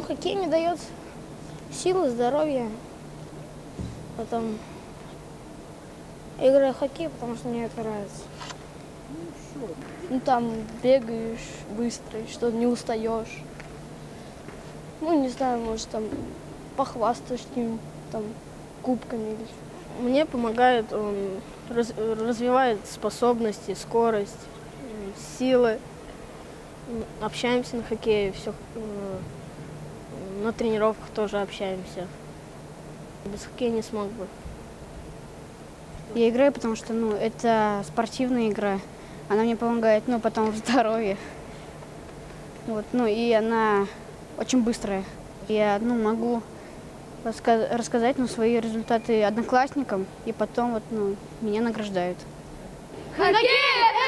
Ну, хоккей мне дает силы, здоровье. Потом играю в хоккей, потому что мне это нравится. Ну, там бегаешь быстро, что не устаешь. Ну, не знаю, может, там похвастаешь какими там кубками. Мне помогает, он раз- развивает способности, скорость, силы. Общаемся на хоккее, все, на тренировках тоже общаемся. Без хоккея не смог бы. Я играю, потому что, ну, это спортивная игра. Она мне помогает, ну, потом в здоровье. Вот, ну, и она очень быстрая. Я, ну, могу раска- рассказать, ну, свои результаты одноклассникам, и потом, вот, ну, меня награждают. Хоккей!